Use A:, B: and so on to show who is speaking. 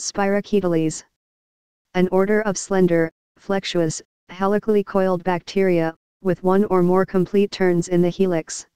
A: Spirochetes, An order of slender, flexuous, helically coiled bacteria, with one or more complete turns in the helix.